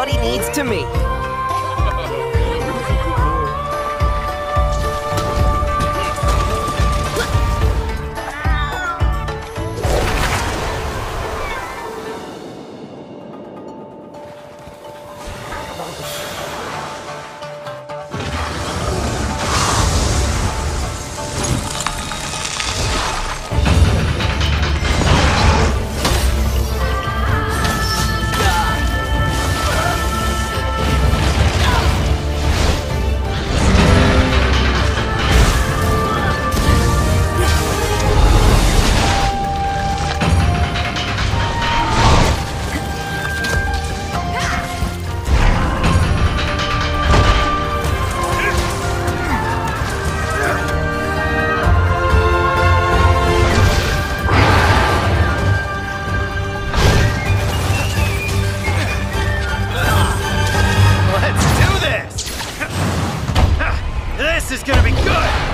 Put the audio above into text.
everybody needs to meet. gonna be good!